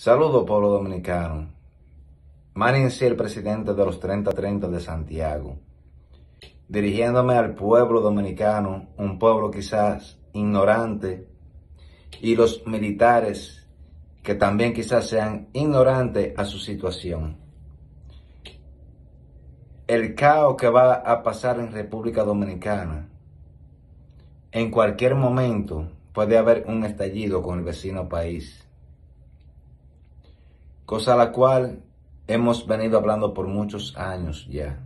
Saludos, pueblo dominicano. Manning el presidente de los 3030 de Santiago. Dirigiéndome al pueblo dominicano, un pueblo quizás ignorante, y los militares que también quizás sean ignorantes a su situación. El caos que va a pasar en República Dominicana, en cualquier momento puede haber un estallido con el vecino país cosa la cual hemos venido hablando por muchos años ya.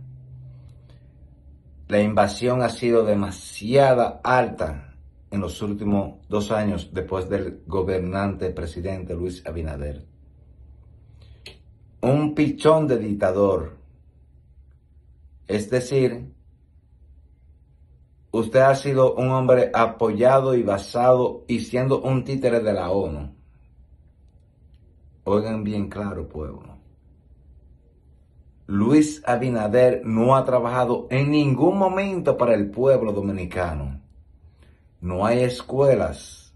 La invasión ha sido demasiada alta en los últimos dos años después del gobernante presidente Luis Abinader. Un pichón de dictador. Es decir, usted ha sido un hombre apoyado y basado y siendo un títere de la ONU. Oigan bien claro, pueblo. Luis Abinader no ha trabajado en ningún momento para el pueblo dominicano. No hay escuelas,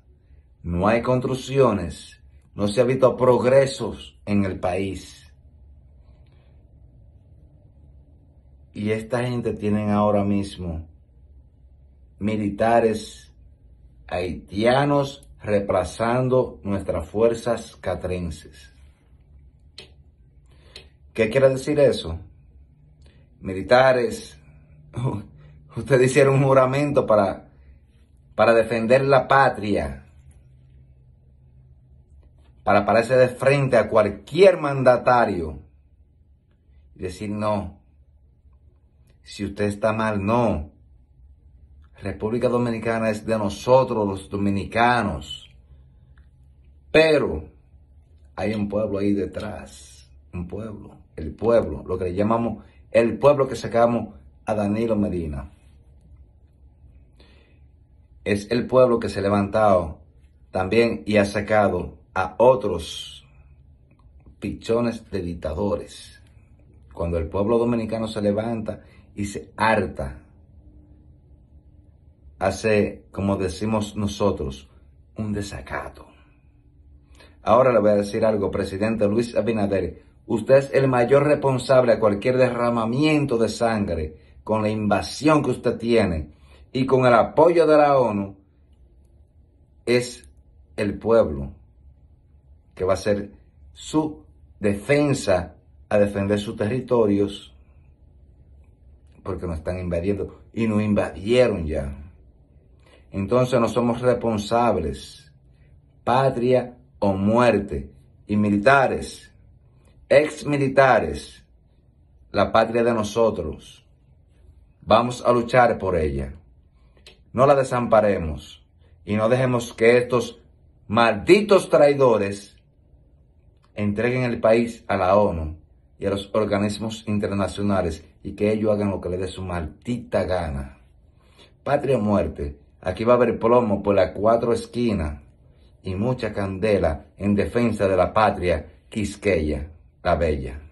no hay construcciones, no se ha visto progresos en el país. Y esta gente tienen ahora mismo militares haitianos reemplazando nuestras fuerzas catrenses. ¿Qué quiere decir eso? Militares, ustedes hicieron un juramento para, para defender la patria, para pararse de frente a cualquier mandatario y decir no. Si usted está mal, no. República Dominicana es de nosotros los dominicanos. Pero hay un pueblo ahí detrás, un pueblo, el pueblo, lo que le llamamos el pueblo que sacamos a Danilo Medina. Es el pueblo que se ha levantado también y ha sacado a otros pichones de dictadores. Cuando el pueblo dominicano se levanta y se harta hace, como decimos nosotros, un desacato. Ahora le voy a decir algo, presidente Luis Abinader. Usted es el mayor responsable a cualquier derramamiento de sangre con la invasión que usted tiene y con el apoyo de la ONU. Es el pueblo que va a ser su defensa a defender sus territorios porque nos están invadiendo y nos invadieron ya entonces no somos responsables. Patria o muerte. Y militares, ex militares, la patria de nosotros. Vamos a luchar por ella. No la desamparemos y no dejemos que estos malditos traidores entreguen el país a la ONU y a los organismos internacionales y que ellos hagan lo que les dé su maldita gana. Patria o muerte Aquí va a haber plomo por las cuatro esquinas y mucha candela en defensa de la patria quisqueya, la bella.